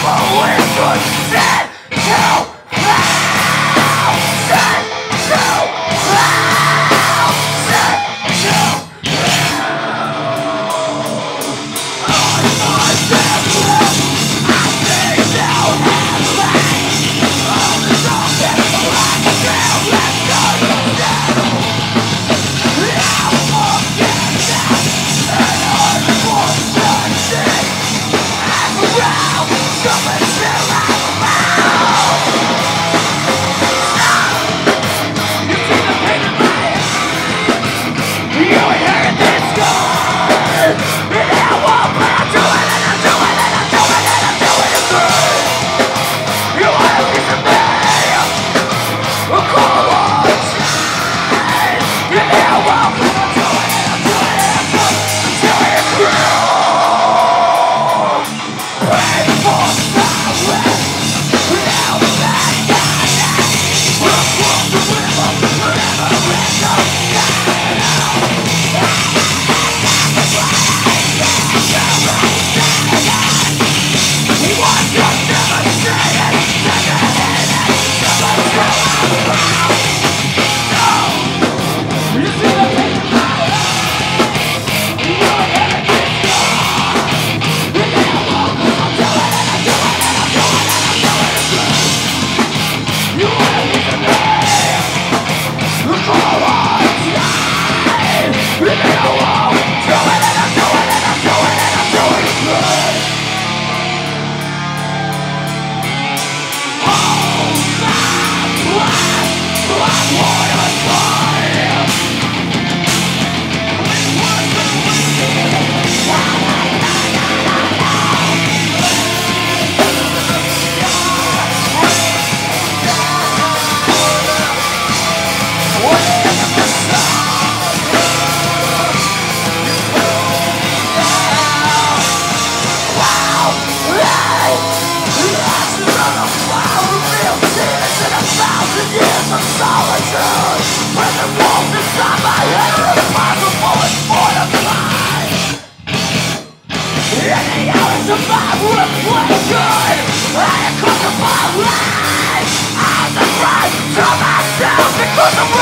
Revolution reflection I am crucified. Life I'm the to myself. Because of